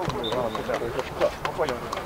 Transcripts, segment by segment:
よろしくお願いします。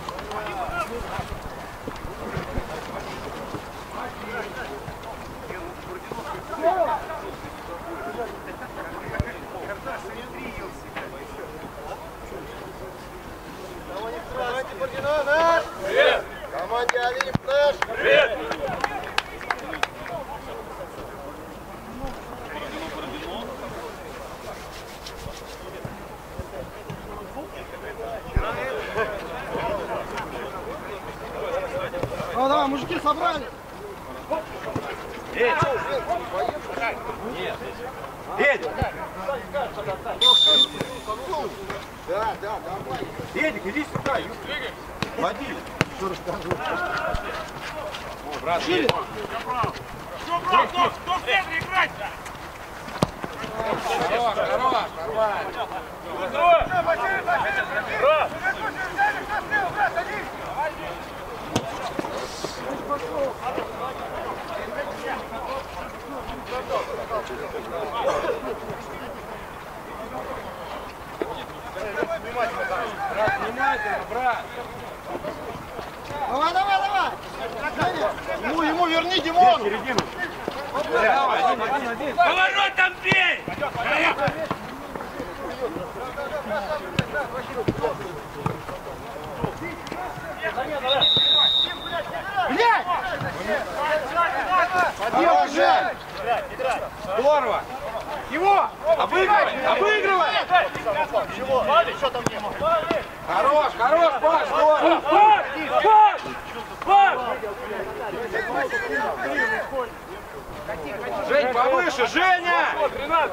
Женя!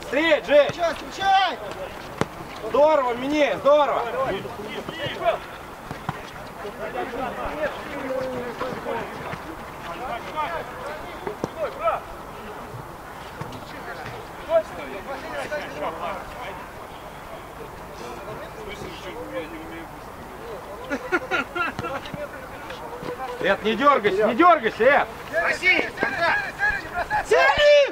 Встреть, Жень! Встречай, встречай! Здорово, мне, здорово! Эд, не дергайся, не дергайся, Эд! Цели!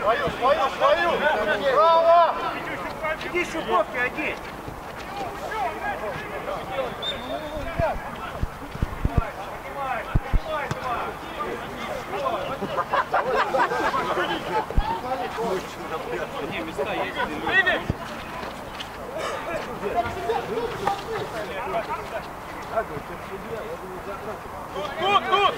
Свою, свою, свою! Браво! Иди шубовки одень! Тут, тут!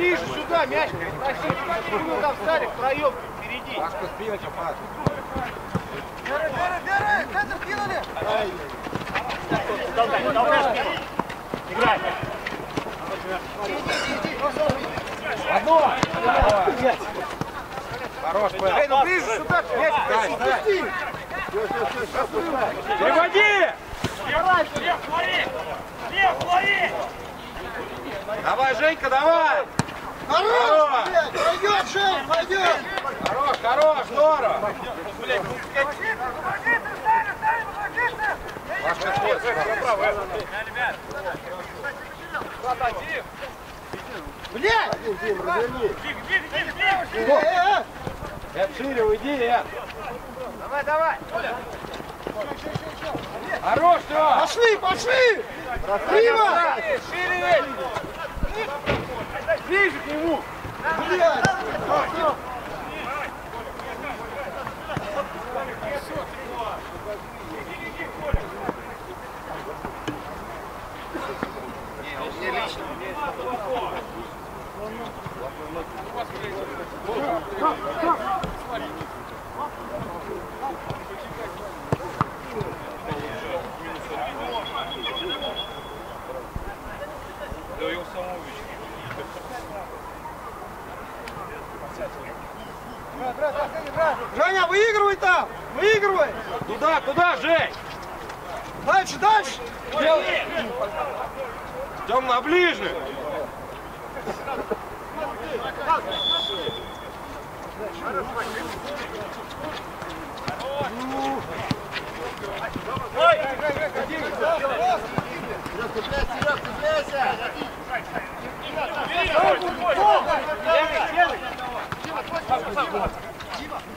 Ближе сюда, мяч! Ну там встали втроем впереди! Пашка, вперед, Паш. Бери, бери, бери! Центр кинули! Играй! Одно! Хорош, Пэл. Эй, ну ближе сюда! Мяч! Дай, дай. Все, все, все, все, Переводи! Лев, лови! Лев, лови! Давай, Женька, давай! Хорош! Блядь, пойдет, Жень, пойдет! Хорош, хорош, здорово! Отходит. Блядь! Дим, Дим, разверни! Э, э, Эд, шире уйди, Эд. Давай, давай! Хорош, все! Пошли, пошли! Дима! Шире! Ближе к нему! Блядь! Да его самого увидел. Выигрывай! Туда, туда, Жень! Дальше, дальше! Тем на ближний!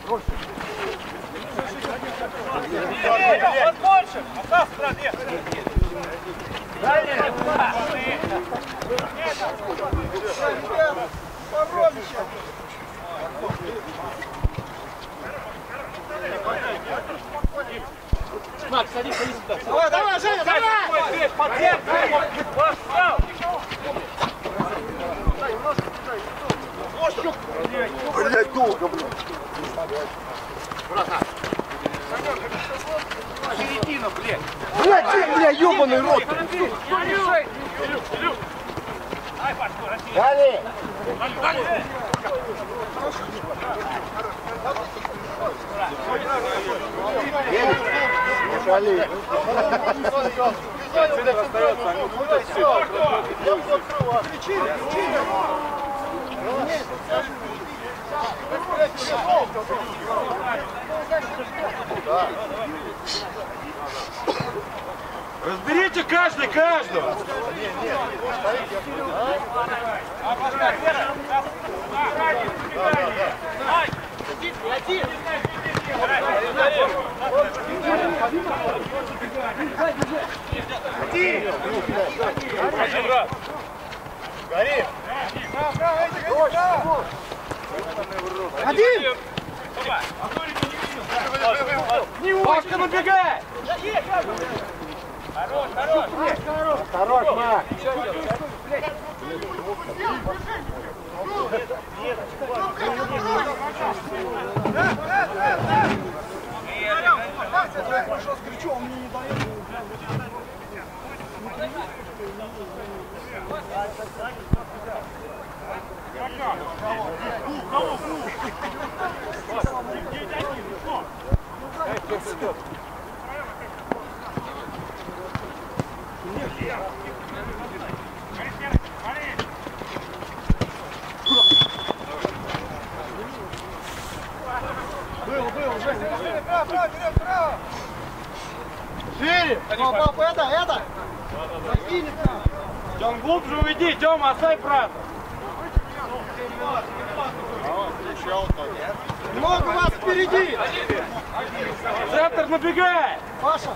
Вот больше! Остался, брат, нет! Попробуйте! Давай, давай, Женя, давай! Блять, долго, блин. Середина, блядь! Блять, ты, бля, ебаный рот. Ай, Паш, Россия! Дали. Дали, дали! Разберите каждый каждого! Один! Пашка, набегай! Хорош, Мак. Пошел с крючом, мне не дает. Был, был, Женя, право, право, вперед, право! Шире! Папа, папа, это, это! Закинь право! Тем глубже уйди, Тем, оставь брата! Много вас впереди! Центр набегай! Паша!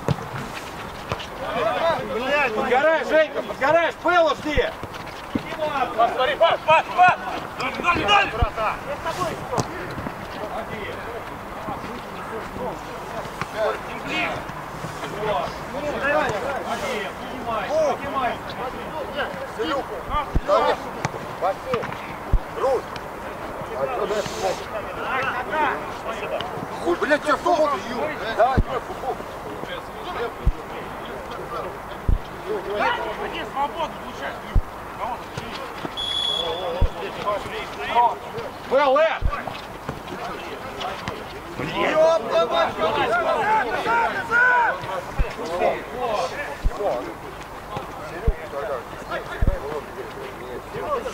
Подгорай, Женька, подгорай, пылу жди! Смотри, Паш, Паш, Паш! Дали, дали, дали! Хуй, блядь, тебя футбол Давай, футбол. Один свободно, получай! Был, Эд! Ёпта, мать! А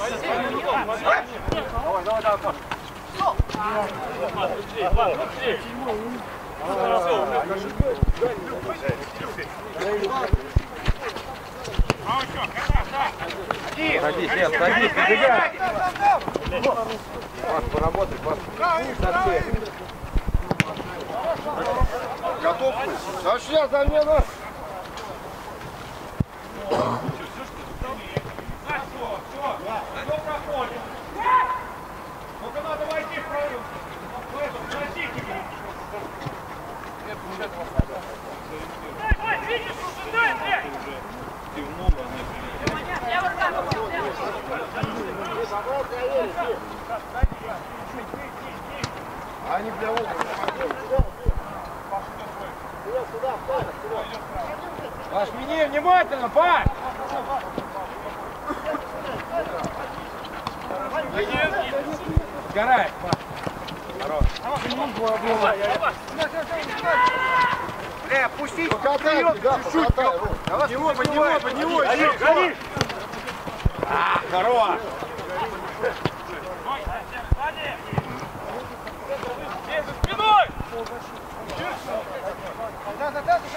вот что, красав, да! Садись, Эд, садись, набегай! Паш, поработай, Паш. Готов сейчас замена. А не для угла. Паш, меня внимательно, Паш! Сгорай, Паш. Хорош. Э, пусти! Покатай, да, покатай, Ру. Под него, под него, под него! Гори, гори! Здорово!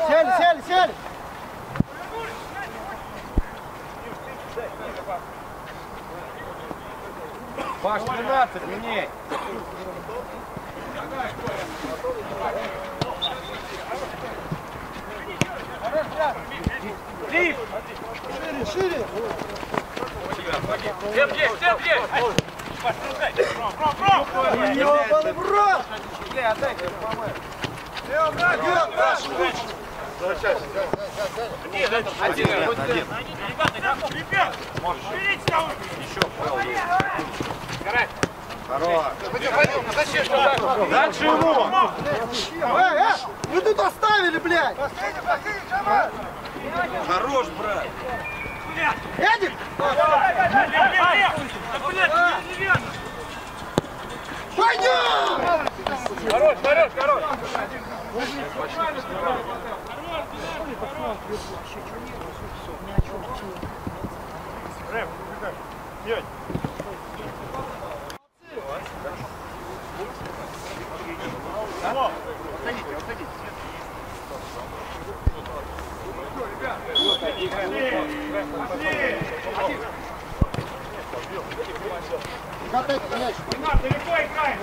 Сели, сели, сели! Паш, 13, меняй! Хорош, Шире, шире! Цеп есть, цеп есть! Ёбан в рот! Один, один, один. Ребята, Можешь. Еще пол. Хорош. Дальше ему. Эй, эй, вы тут оставили, блядь. Хорош, брат. Едем? Пойдем! Хорош, хорош, хорош! Рэп, убегай. Пять. Катайте мяч. Не надо, далеко играем.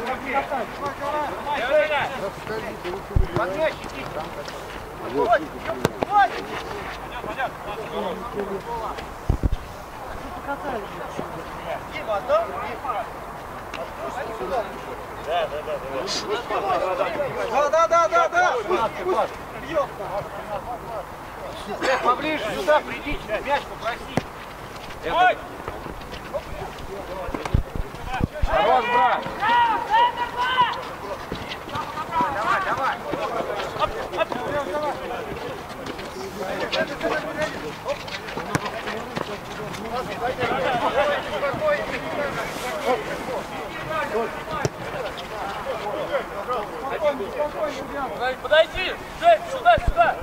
Под мяч идите. Вот, вот. Понятно, понятно. Дима, да? Да, да, да, да. Да, да, да, да, да. Бьет. Э, поближе сюда придите, мяч попроси. Ой! Хорош, брат! Давай, давай! Оп, оп. Подойди! Сюда, сюда!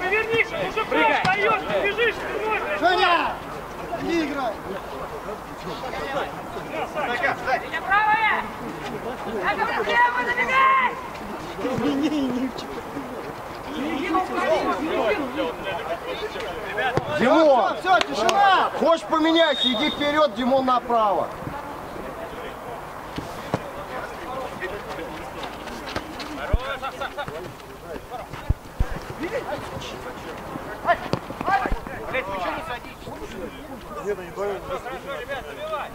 Навернись, мужиком встаешь, ты бежишь, ты ножишь. Женя, не играй. Я правая! Я говорю, левый, забегай! Димон! Все, все, тишина! Хочешь поменять, иди вперед, Димон направо. Блять, почему не садитесь? Деда не дают. Хорошо, ребят, забивай.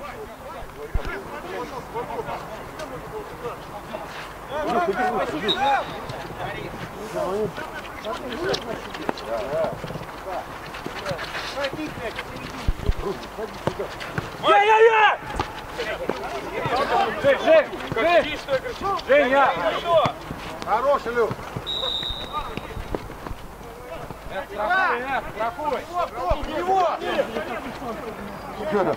Я-я-я! Жень, Жень, Жень, Женя! Хороший, Люк! Федор.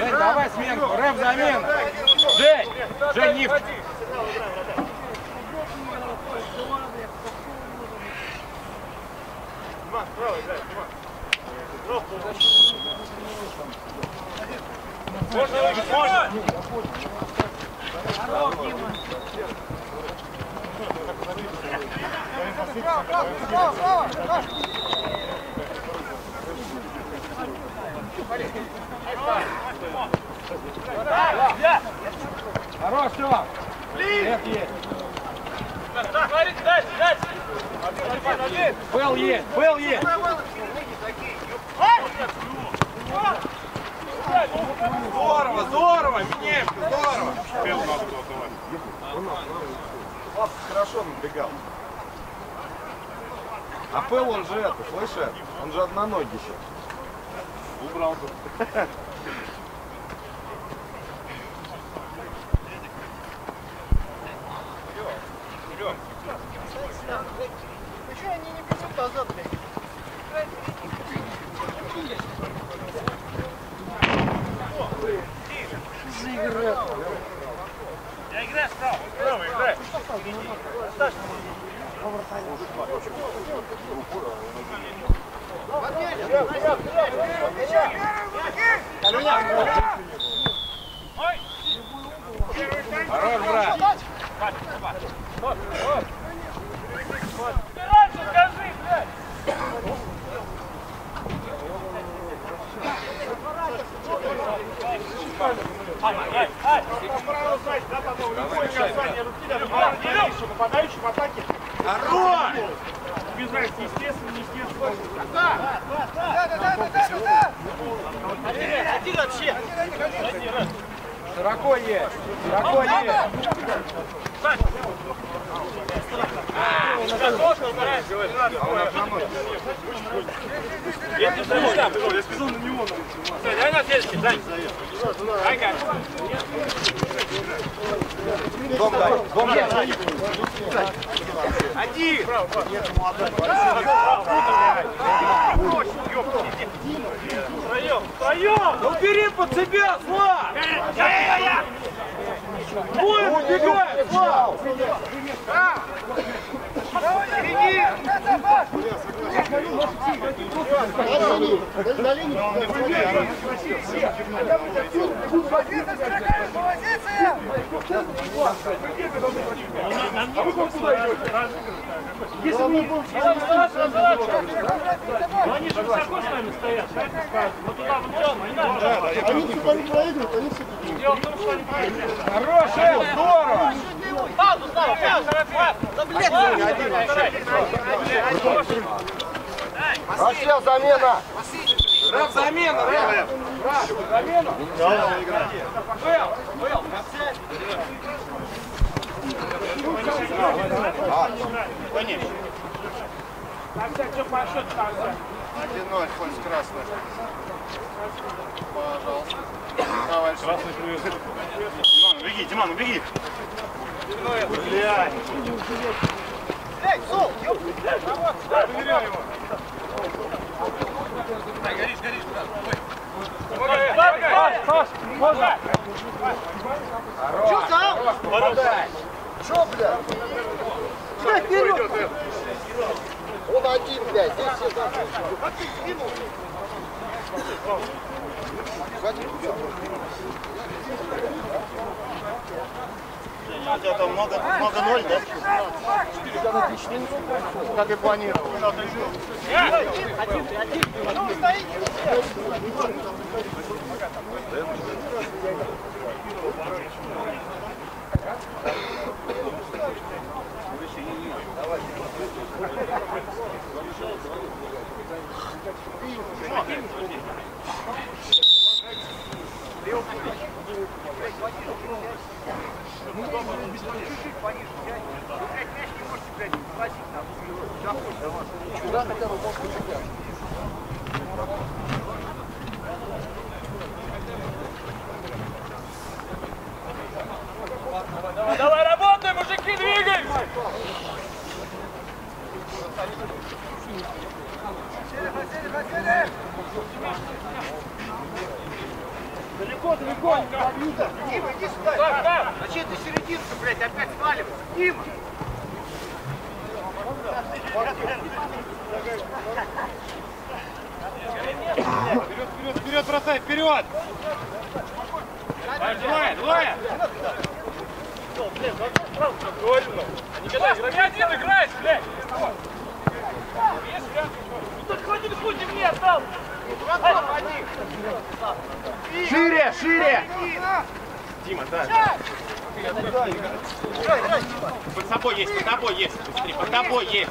Жень, давай сменку. Рэп замен. Жень, Жень, лифт. Диман, справа играет, Диман. Можно, можно. Здорово, Дима. Хорош, Тём! Лев есть! Был есть, был есть! Здорово, здорово, Минеевка, здорово! Хорошо набегал. А Пэл он же это, слышишь? Он же одноногий еще. Убрал тут. Почему они не бегут назад, блядь? Я играю справа. Справа играй. Хорош, брат. Ты раньше скажи, блядь. Право сзади, да, потом любое касание руки, даже нападающий, нападающий в атаке. Хорош! Без разницы, естественно, неестественно. Да, да, да, да, да! Один вообще. Широко есть. Широко есть. Дай на следующий, дай. Дай-ка. Дом дай, дом дай. Один. Втроем, втроем. Ну бери под себя, Слав! Я-я-я. Двое убегают, Слав! Ну они же высоко с нами стоят, поэтому скажут. Вот туда внутрь, не надо. Они типа не проигрывают, они все. Дело в том, что они проиграли. Хорош, Эл, здорово! Паузу, Слава, паузу. Рассел, замена! Рэп, замена, рэп! Замену! Эл, Эл, Конечно. Так, что по счету там? 1-0, польза красная. Пожалуйста. Давай, Красный привет. Диман, убеги, Диман, убеги. Блядь. Эй, Сол! Проверяй его. Чё там? попадай! Чё, блядь? Что, вперед? Он один, блядь, здесь все закончили. А ты сдвинул? У тебя там много, много ноль, да? Как и планировал. Давай, давай, работай, мужики, двигаемся! Далеко, далеко. Дима, иди сюда. Так, так. Зачем ты серединку, блядь, опять сваливаешь? Дима! Вперед, вперед, вперед, бросай, вперед! Давай, давай, давай! Никогда, один играешь, блядь! Ну так хватит хуйни мне отдал! Шире, шире! Дима, да. Под собой есть, под тобой есть. Быстрее, под тобой есть.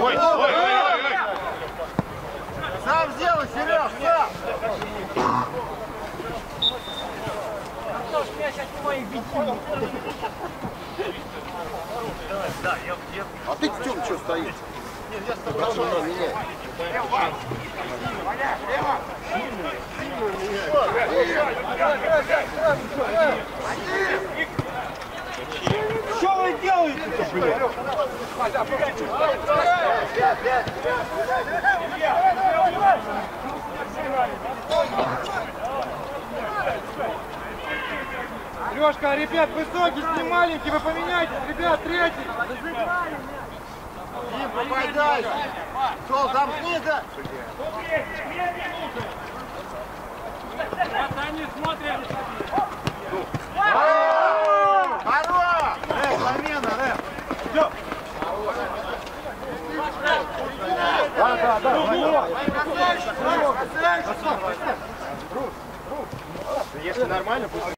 Ой, ой, ой, ой, ой! Сам сделай, Серег, сам! меня сейчас не моих бить. Да, я, я... А ты Тём что стоишь? Нет, я с тобой. Прошу меня меняй. Лево! Лево! Что вы делаете-то, блядь? Опять, опять, опять! Лешка, ребят, высокий, с ним маленький, вы поменяйтесь, ребят, третий. Дим, ну попадай. Сол, замкни, да? Вот они смотрят. Хорош! Рэп, замена, рэп. Идем. Да, да, да. Если нормально, пусть...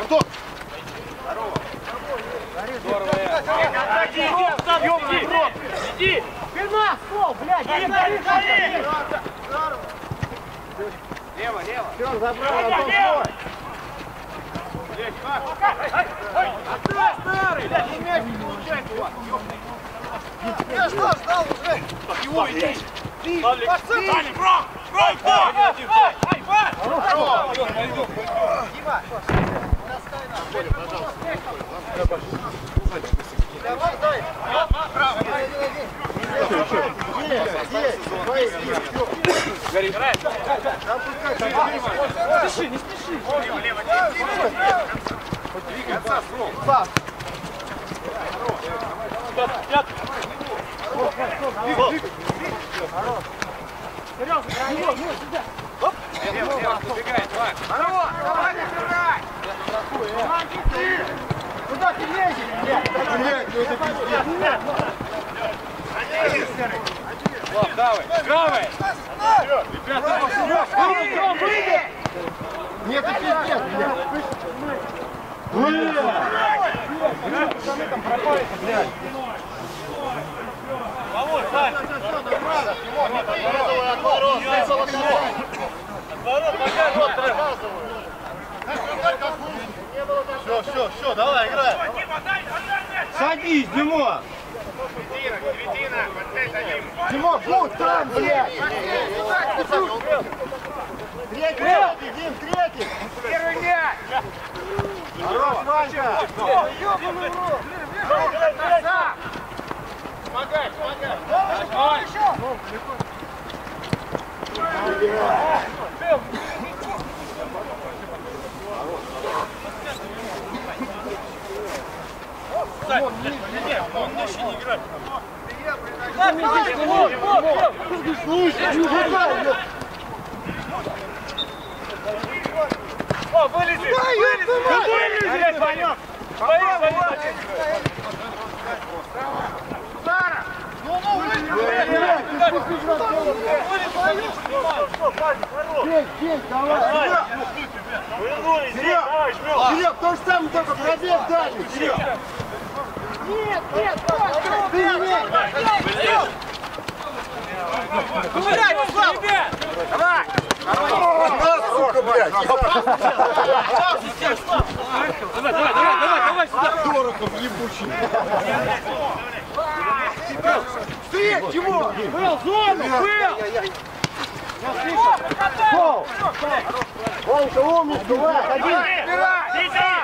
Антон! Здорово! Здорово! Ёбки! Иди! Ферма! О, блядь! Не горит! Здорово! Лево, лево. Все, забрал, Антон, лево. Здесь, Отдай, старый! Блядь, не мяч не получается у вас, ёбаный. Я ждал, ждал уже. Так его иди. Ты, пацан! Дали, бро! Бро, бро! Ай, ай, ай! Хорошо! Дима, доставай нас. Коля, пожалуйста. Давай, дай. Право. Один, один. Не спеши, не спеши. Подвигаться, Срок. Сюда, пятку. Хорош. Серега, его, его, сюда. Оп! Лево, лево, забегай, Марк! Здорово! Давай, забирай! Марк, ты! Куда ты лезешь, блядь? Блядь, ну это пиздец! Слав, давай, давай! Ребята, посмотрел! Выйди, Гром, выйди! Нет, это пиздец, блядь! Блядь! Пацаны там пропали, блядь! Володь, Сань! Отворот, отворот! Отворот, пока рот трэп! Все, все, все, давай, играй! Садись, Димон! Тимок, будь там, блядь! Третий, Дим, третий! Первый мяч! Хорош, Ванька! Помогай, помогай! Давай, еще! бросать. Нет, нет, он еще не играет. О, вылези! Вылези! Вылези! Ванек! Свои, свои! Сара! Ну, ну, вылези! Вылези! Вылези! давай! Вернулись! Серег, то же самое, только пробег дали! Серег! Нет, нет, Гулять, Слав! Давай! Давай, сука, блядь! Давай, давай, давай, давай, давай! Дорохов ебучий! Ты, чего? Был, зону, был! Волка, умник, давай, ходи! Убирай!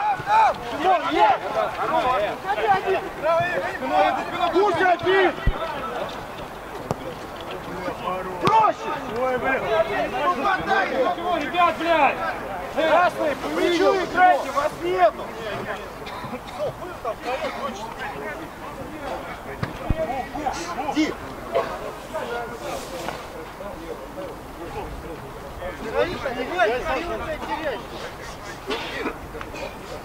Пусть один! Проще! Ребят, блядь! Красный, Вы что играете? Вас нету! Ди! Говоришь, не говори, а опять теряешь. Цепляйся! Я здоров, я здоров.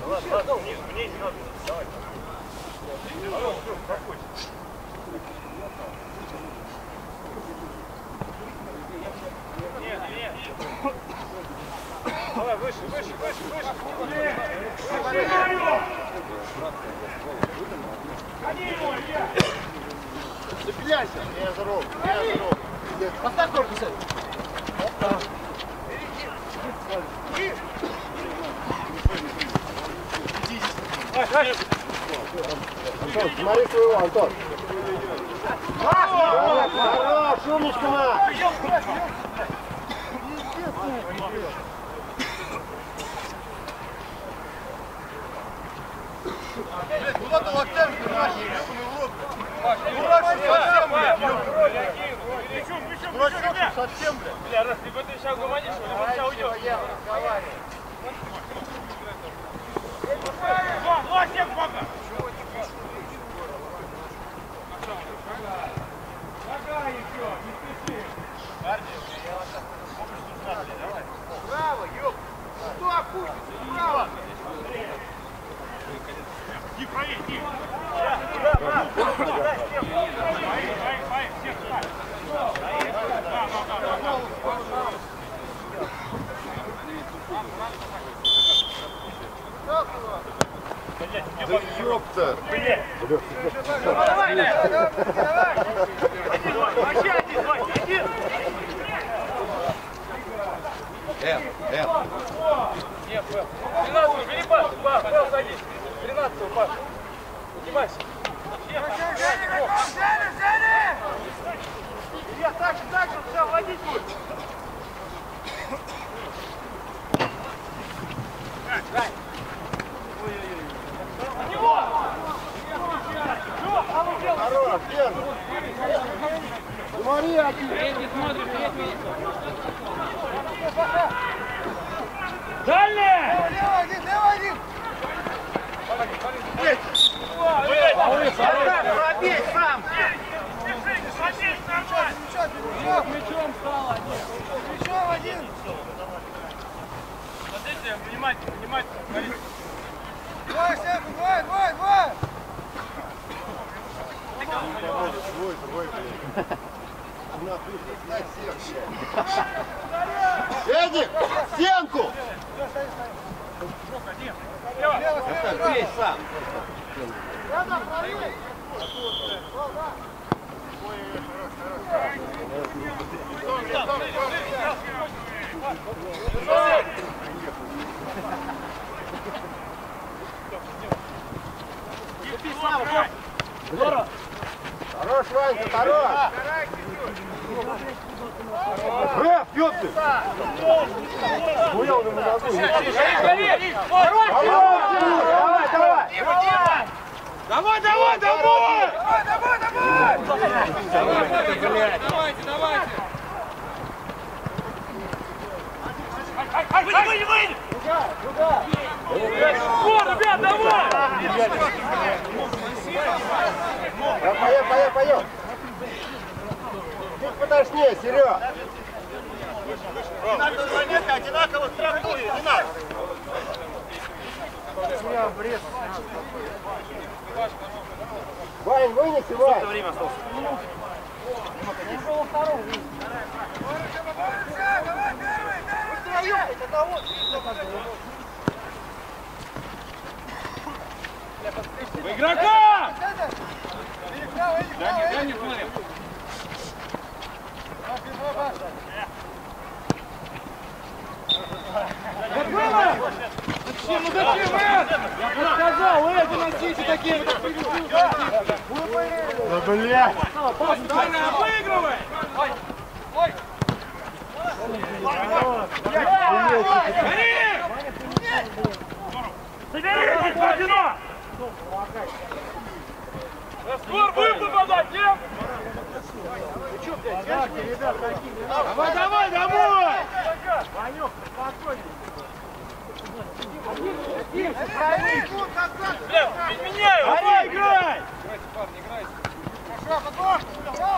Поставь корпус. Антон, смотри своего, Антон. Хорош, умничка, на! Куда ты локтями? Дурак совсем, блядь! Бля, раз ты сейчас гуманишь, либо сейчас уйдешь. Вон, вот всем пока. Право, ёп! Кто опустится? Право! Иди, правее, иди. Да ёпта! Давай, давай, давай! Вообще один, Вань, один! Эн, Эн. Нет, Пэл. 13 бери пас, пас, Пэл, садись. 13 пас. Поднимайся. Я так же, так же, все, водить будет! Хорош, Эн. Смотри, один. Дальний! Лево один, лево один. Пробей сам! Садись, нормально. Мячом стал один. Мячом один. Смотрите, внимательно, внимательно. Давай, Секу, давай, давай, давай. Свой, свой, блин. Эдик, стенку! Бей сам. Хорош, Ванька, хорош! Рэп, ёпты! Хуя он ему ногу. Хорош, Тимур, давай, давай! Давай, давай, давай! Выйди, выйди, выйди. О, ребят, давай! Да, поем, поем, поем! Чуть подожди, Серег! Надо заметно одинаково трактует, не надо! Вань, вынеси, Вань! Время осталось. В игрока! Дай мне смотри. Вот было? Зачем, ну зачем это? Я бы сказал, эти носите такие вот Да блядь! Давай, обыгрывай! Соберитесь, Бородино! Раствор будем попадать, нет? Давай, давай, домой! Бля, изменяю! Давай, играй! Право,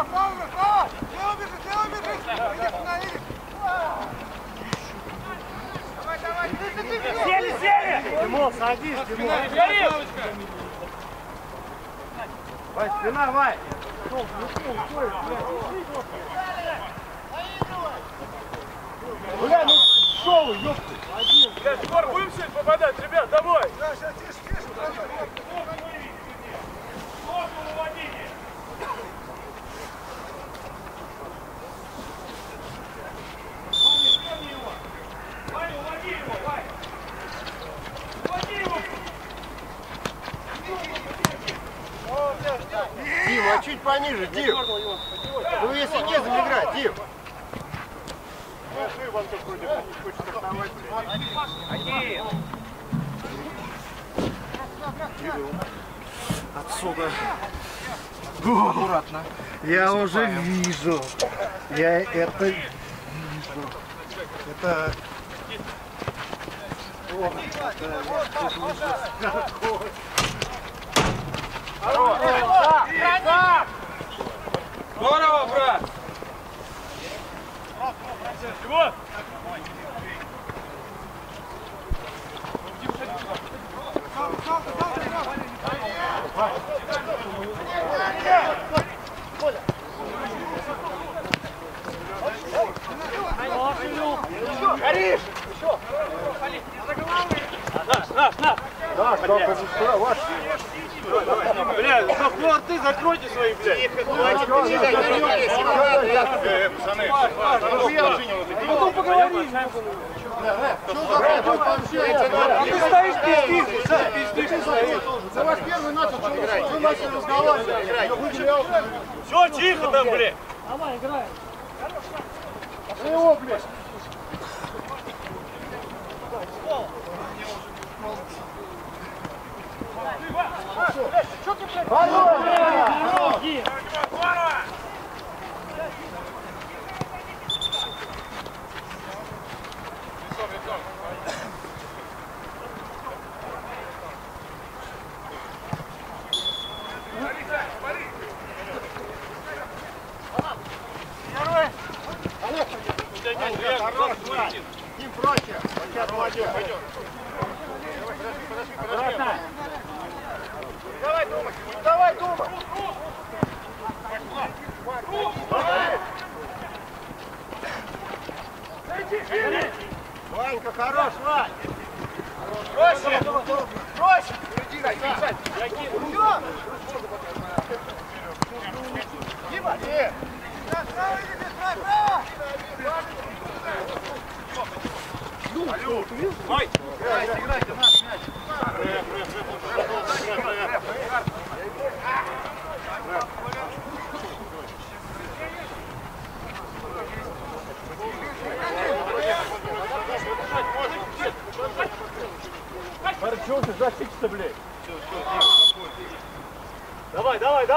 право, право! Не убежи, не убежи! Иди сюда, иди! Давай, давай! Ты, ты, ты, ты! Сели, сели! Димон, садись, Димон. Горим! Вай, спина, Вай! Бля, ну шо вы, ёпты! Бля, скоро будем сегодня попадать, ребят, домой! Да, сейчас, тише, тише! Дим, а пониже, Дим. Ну если низом играть, Дим. Отсюда. Аккуратно. Я уже вижу. Я это вижу. Это... Здорово,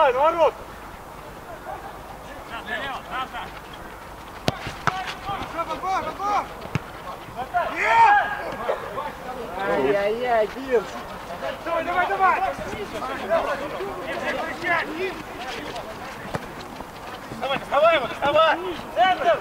Давай, давай, давай, на ворот! Богдан, Богдан! Ай-яй-яй, Дим. Давай, давай, давай! Давай, доставай его, доставай! Центр!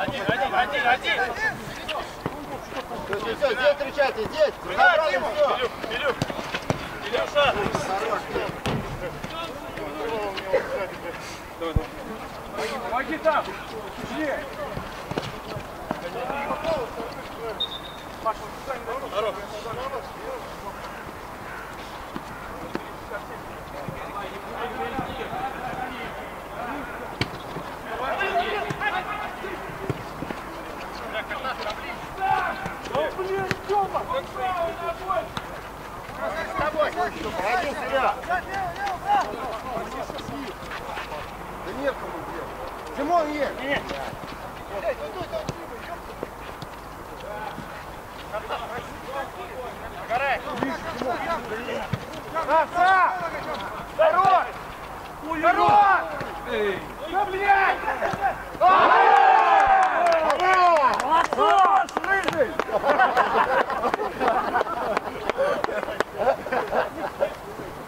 Один, один, один, один! Все, все, все, здесь встречайте, здесь. Да, Забрали Дима! все. Илюх, Илюх! Илюша! Хорош, Дим. там! Один себя. Да нет кому делать. Димон есть. Красава! Хорош! Хорош! Да, блядь! Молодцом, рыжий!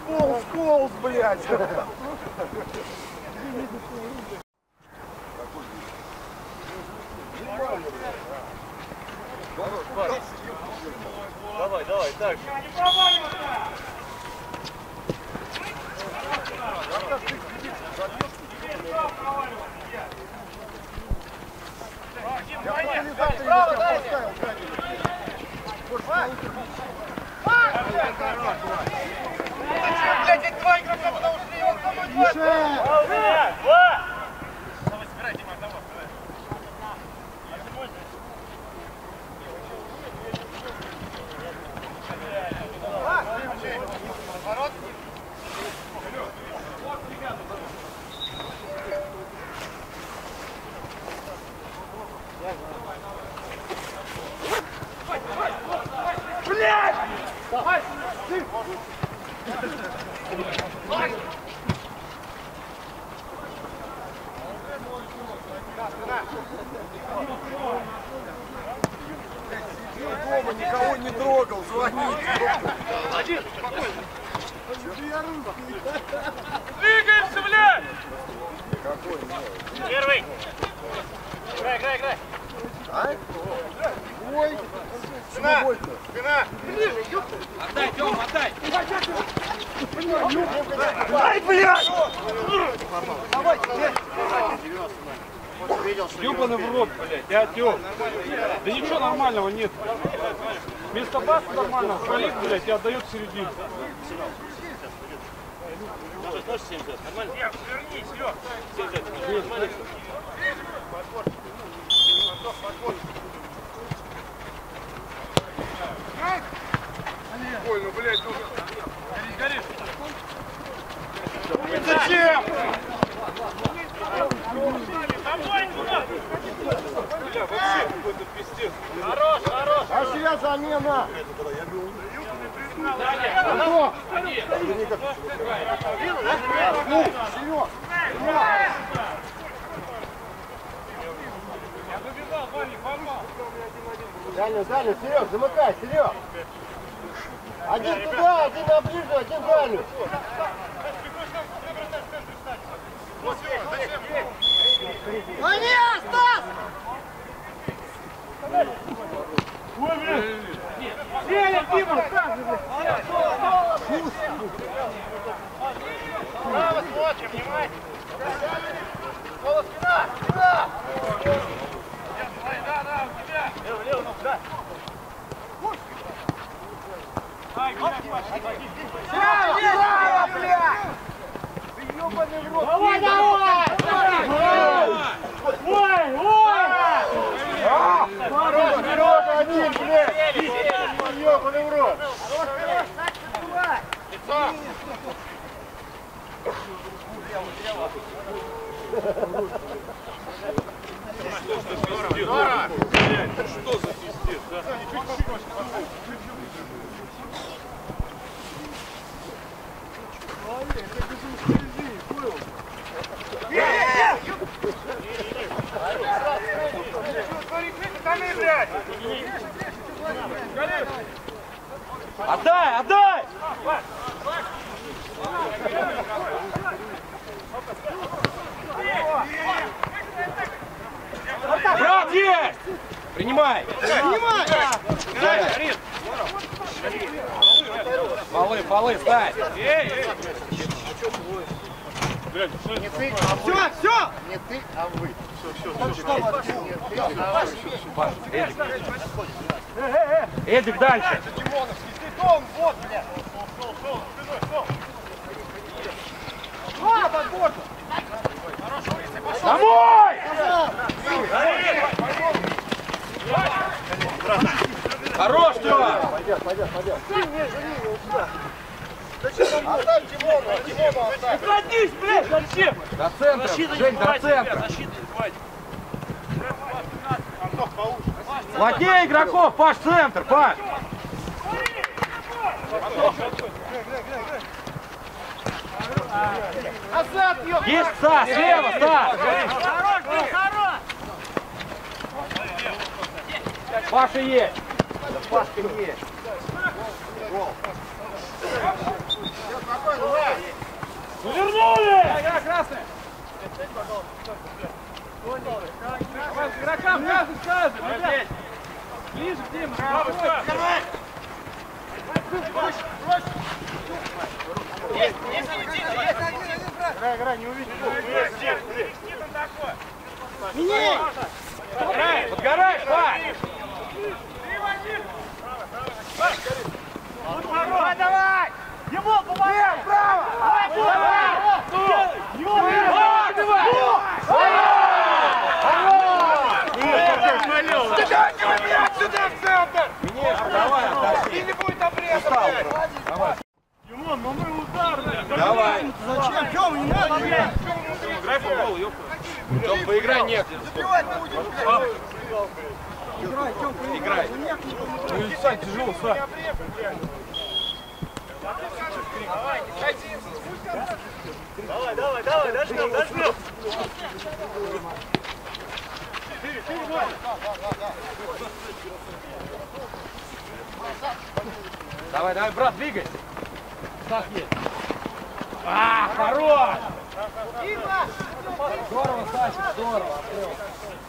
Полз, полз, блядь! Давай, давай, так. Организатор меня поставил, Блядь, эти два игрока, потому что его со мной два. Миша! Два! Дома никого не трогал, звоните. Двигаемся, блядь! Первый! Играй, играй, играй! А? Ой, Спина! Спина! Отдай, Тём, отдай! Ай, блядь! Ёбаный в рот, блядь, я Тём. Да ничего нормального нет. Вместо баса нормального, пролив, блядь, и отдает в середину. больно, блядь. ну. Зачем? Хорош, хорош! А чья замена? Серег, Дальний, дальний, Серег, замыкай, Серег. Один туда, один на ближний, один дальний. Гони, Стас! Право смотрим, внимательно! Голос спина! Спина! Да, да, у тебя! Лево, лево, ну, да! Право, право, блядь! Ты ебаный в рот! Давай, давай! Ой, ой! Хорош, Серега, один, блядь! Ебаный в рот! Лицо! Здорово! Отдай, отдай! Брат есть! Принимай! Снимай! Полы, полы, ставь! Блядь, что Не ты, а вы. Все, все! Не ты, а вы. Эдик, дальше. Дом, вот, блядь! А, подборка! Домой! Хорош, Тёма! Оставь Тимона, Тимона оставь! Садись, блядь, зачем? До центра, Жень, до центра. Плотнее игроков, Паш, центр, Паш. Есть, Стас, слева, Стас. Хорош, был, хорош! Паша есть. Да, Пашка есть. Вернули! Игра красная. Игрокам каждый скажет. Ближе к Диме. Играй, играй, не увидел. Подгорай, Паш. Давай, давай! Ему помогай! Право! Вот, давай. Давай. Зачем? Тём, не надо, блядь! Играй голу, ёпта. Тём, поиграй нет. Забивать будешь, блядь! Играй, Тём, Играй. Ну и Сань, тяжело, Сань. Давай, давай, давай, дожмем, дожмем! Давай, давай, брат, двигай. Стас есть. А, хорош! Здорово, Саша, здорово.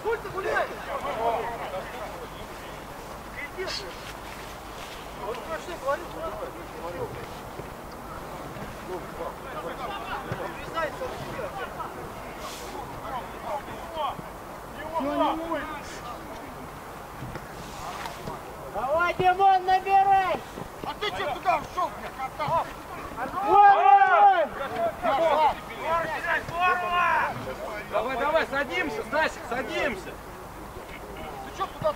Сколько гуляй! Вот прошли, говорит. Давай, Димон, набирай! А ты что туда ушел? Давай, давай, садимся, Стасик, садимся. Ты что туда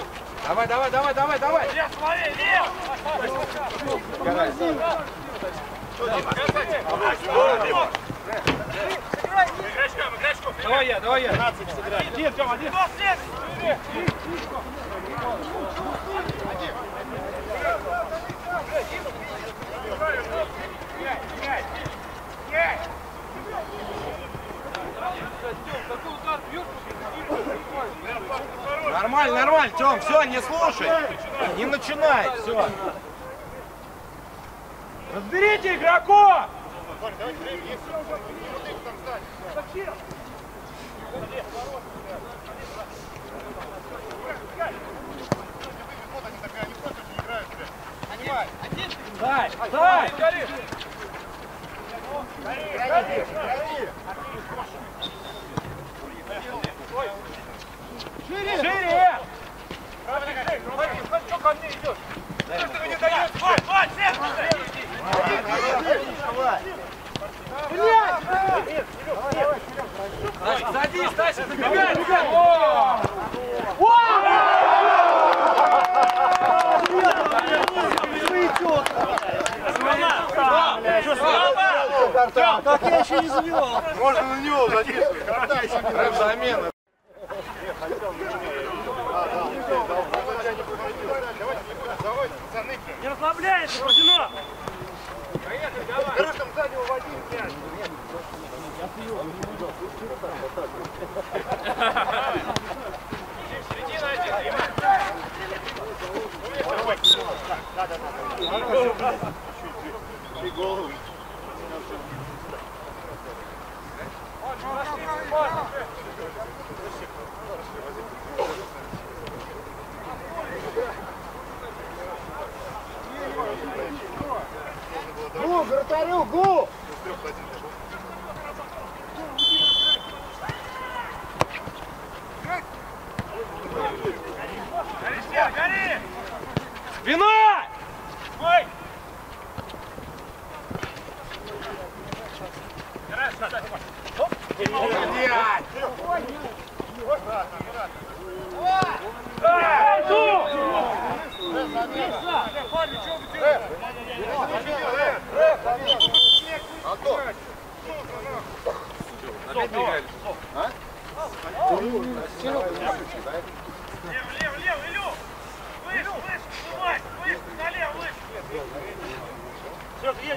ушел? Давай, давай, давай, давай, давай. Давай я, давай я. Один, Тём, один. Нормально, нормально, Тём, все, не слушай. Не начинай, все. Разберите игроков! Дай, дай! Шире!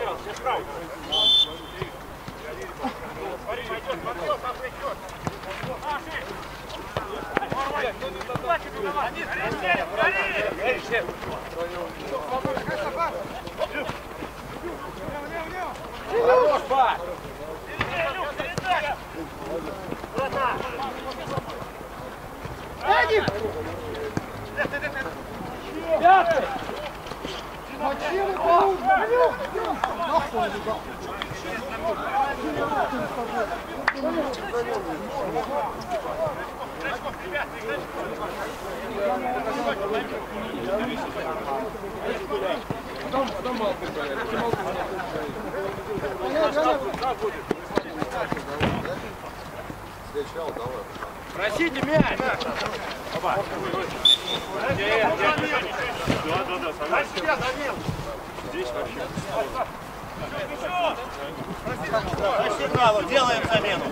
Все, приехал, сейчас справа. Смотри, пойдет, подход, отвлечет. А, шире. Нормально, ну не заплачь, виноват. Они стрельнули, гори! Хорош, Бак! Передай, Илюх, передай! Пятый! Мочили, гу! Нахуй он убегал. Просите мяч! По сигналу делаем замену.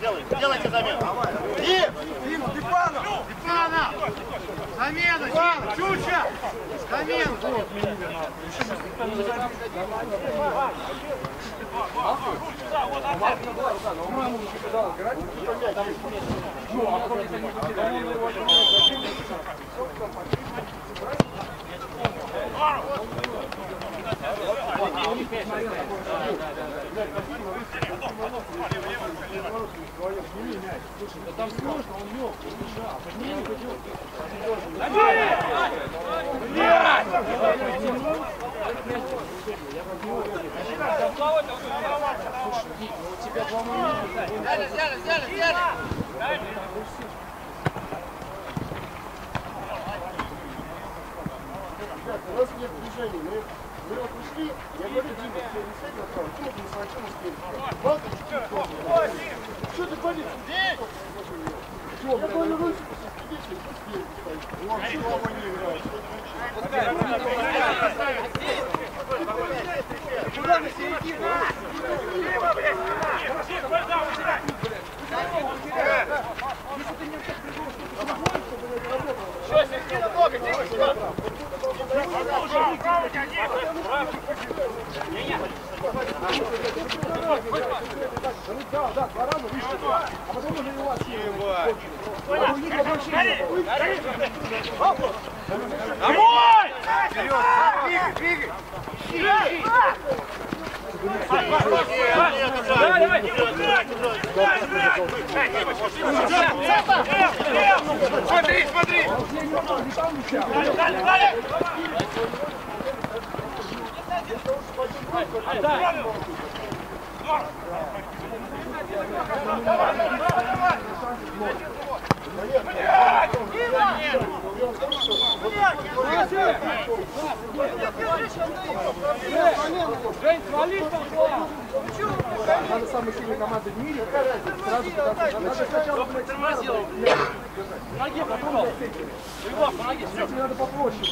Делайте, делайте замену. Дим, Степанов! Степана! Замена, ну, Дим! Чуча! Замену! У нас нет движений. Мы, мы вот ушли, я говорю, Дима, все не сядь направо, почему ты не схватил успели? Балка. Что ты болит? Все, я говорю, руки посидите, успели. Он снова не играет. Куда на середину? Что, середина нога, Дима, сюда. Да, да, барану вышли, а потом уже у вас Домой! Двигай, двигай. Давай, давай! Смотри, смотри. Жень, свали! Надо самая сильная команда в мире. Сразу. Надо сначала! Ноги попробовал! Его, по ноге, все! Надо попроще.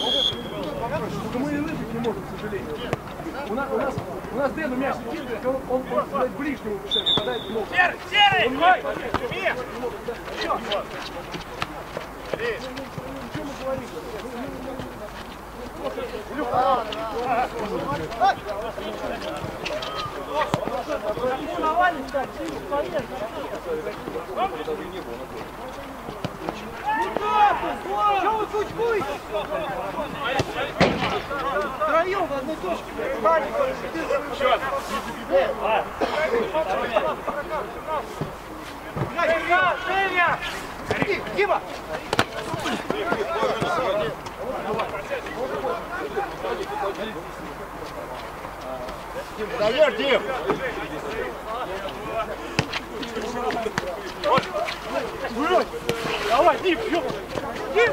Только мы и лыжить не можем, к сожалению. У нас, у нас, у нас Дэну мяч летит, он, он, он, блядь, ближнему попадает в ногу. Серый! Серый! Мир! Кучкуй! Втроем в одной точке. Счет. Женя! Дима! Даешь, Дим! Давай, Дим, ёп! Дим!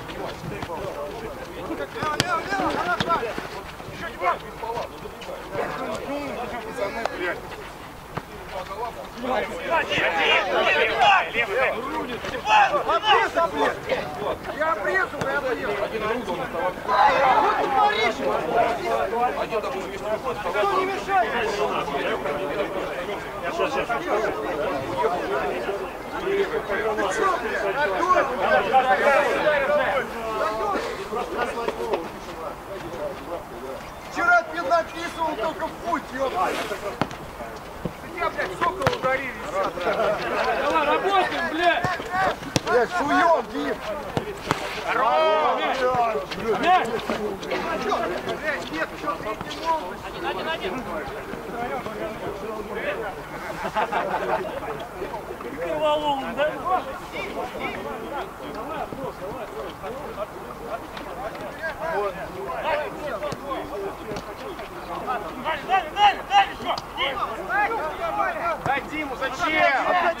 Я обрезу, я обрезу. Кто не мешает? Вчера написывал только в путь, ёпта. Меня, блядь, сокол ударили. Давай, работаем, блядь! Блядь, суем, Дим! Мяч! Блядь, нет, что третий молодость. Валун, да? Дай Диму, зачем? Опять он на иге.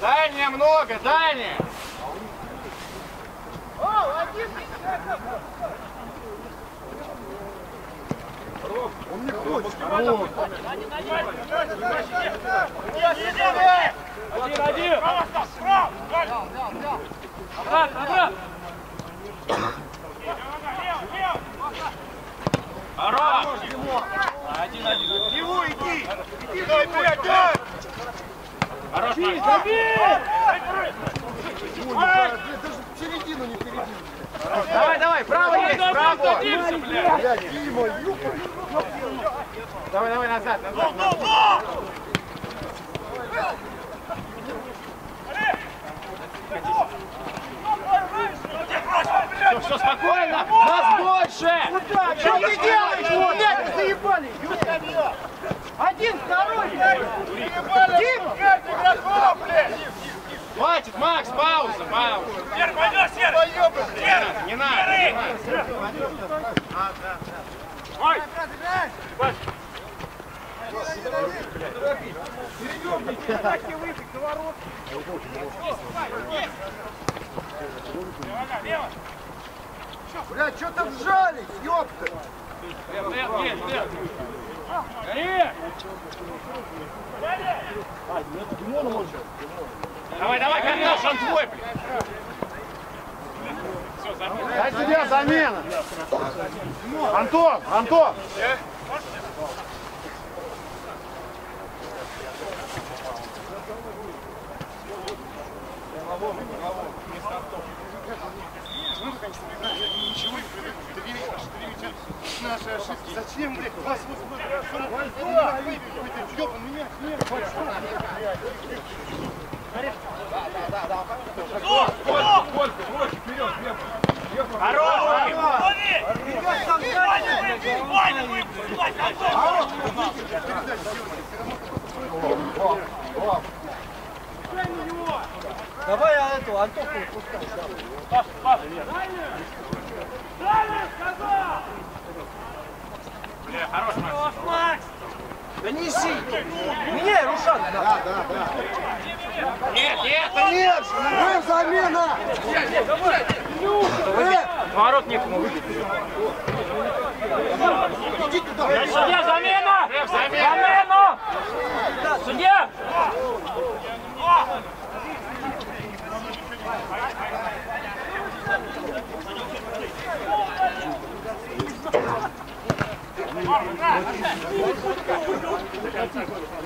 Дальняя много, дальняя. Он не хочет. Вот. Один, один! Обратно, обратно! Хорош! Один, один. Его иди! Иди, дай, блядь, дай! Хорош, Забей, в середину не перейди. Давай, давай, право есть, право. садимся, блядь! Блядь, Дима, юпа. Давай, давай, назад, назад. Все, все, спокойно. Нас больше. Что ты делаешь? Блядь, заебали! Один, второй! Дим! Хватит, Макс, пауза, пауза. Сер, пойдешь, Сер! Не надо, не надо. Блядь, что-то вжались, ёпта. Нет, нет, нет! Гори! Давай, давай, Карташ, он твой, блин. Дай себе замена. Антон, Антон. Наши ошибки. Зачем, блядь, вас Ёбан, меня Давай я эту Антоху пускай. Паш, Паш! Дальше, сказал! Хорош, Макс. Да неси! Меняй, Рушан! Да, да, да. Нет, нет. Да нет! Рэп, замена! Ворот некому. Иди туда! Судья, замена! Замену! Судья!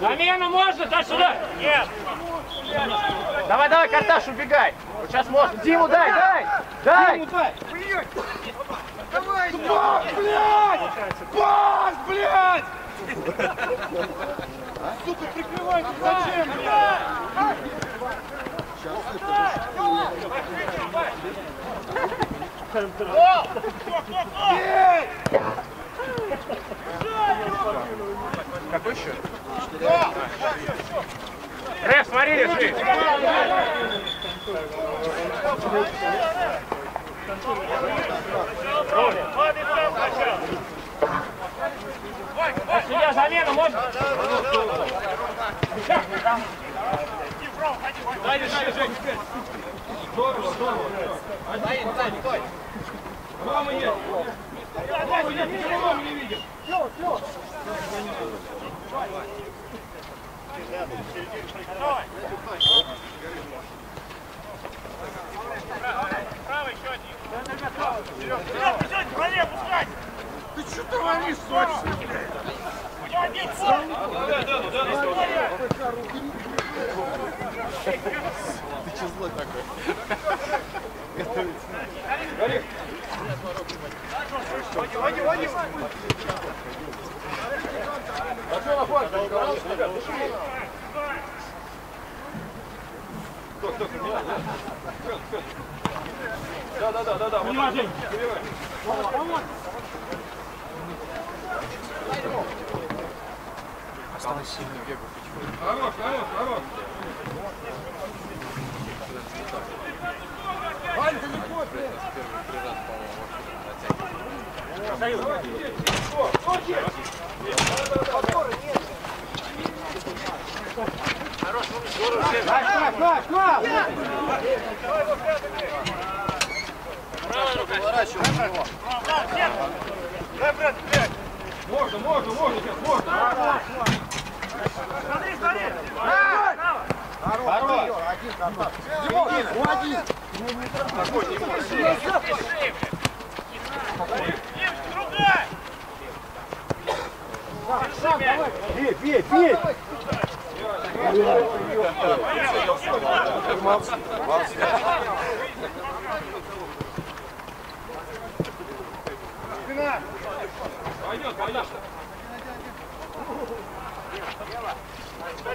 Замену можно? Дай сюда! Нет! Давай, давай, Карташ, убегай! Вот сейчас можно. Диму дай, дай! Дай! Давай! Пас, блядь! Пас, блядь! Сука, прикрывайте! Зачем, блядь? Какой счет? Рэп, смотри, реши! Судья, замену можно? Дай, дай, дай. Здорово, здорово. Один, стой. Мама есть. Мама есть, почему маму не видим? Пускай. Ты что творишь, Сочи? Я один, вот. Внимание! Хорош, хорош, хорош. Дай, брат, блядь. Можно, можно, можно, сейчас, можно. Смотри, смотри. Хорош. Один. Один, один. Девочка, Бей, бей, бей. Пойдет, пойдет.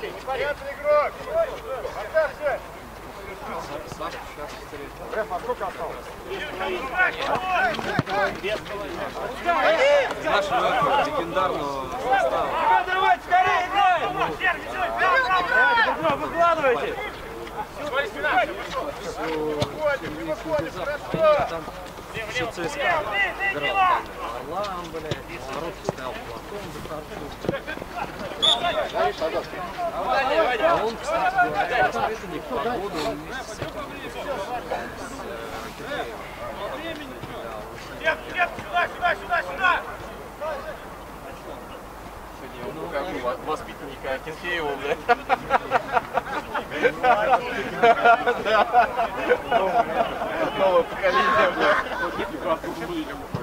Непонятный игрок. Оставься. Рэп, а сколько осталось? Ребят, давайте, скорее играем! Выкладывайте! Выходим, выходим, хорошо. Еще ЦСКА играл Орлан, блядь, Сорокин стоял платон. А он, кстати говоря, воспитанник погоды, он вместе с Нет, нет, сюда, сюда, сюда, сюда. Ну, как бы воспитанника Кенхеева, блядь. Новое поколение, блядь.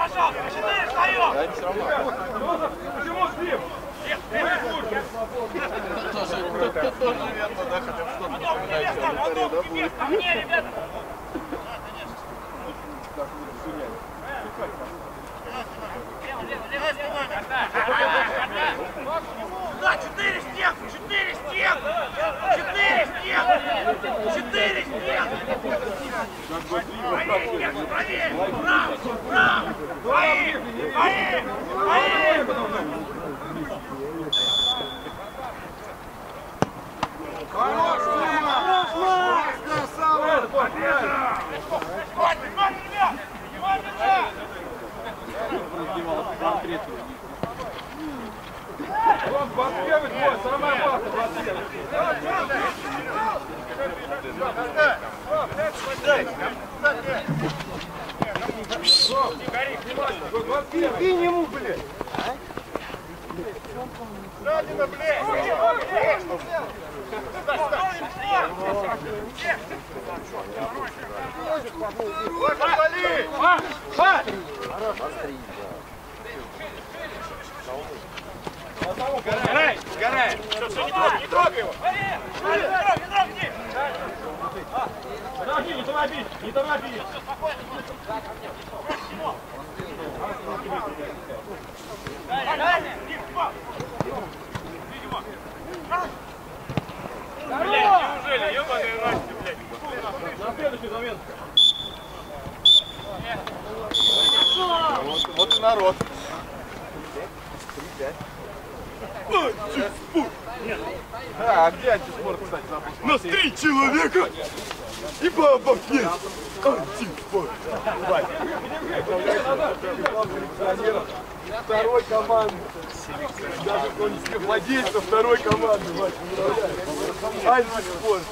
Пожалуйста, четыре встаем. Да, все равно. Почему слив? Тоже верно, да, хотя бы что-то Потом к тебе там, потом к тебе, ко мне, ребята. Да, четыре стенки, четыре стенки, четыре стенки, четыре стенки. Правее, стенку, правее, право, право, твои, твои, твои. Хорош, Дима! Хорош, Красава! Хватит, хватит, ребят, хватит, ребят. Раздевал конкретно. Кинь ему, блядь! Радина, блядь! Отвали! А! А! Сгорай, сгорай! Все, все, не трогай, не трогай его! Не трогай, не трогай! Подожди, не торопись, не торопись. Блядь, неужели, ебаный Настя, блядь? На следующий момент. Вот, вот и народ. А, а где антиспорт, кстати, запуск? Нас три человека и бабок есть. Антипорт. Второй команды. Даже кончиков владельца второй команды, Вася, Антиспорт.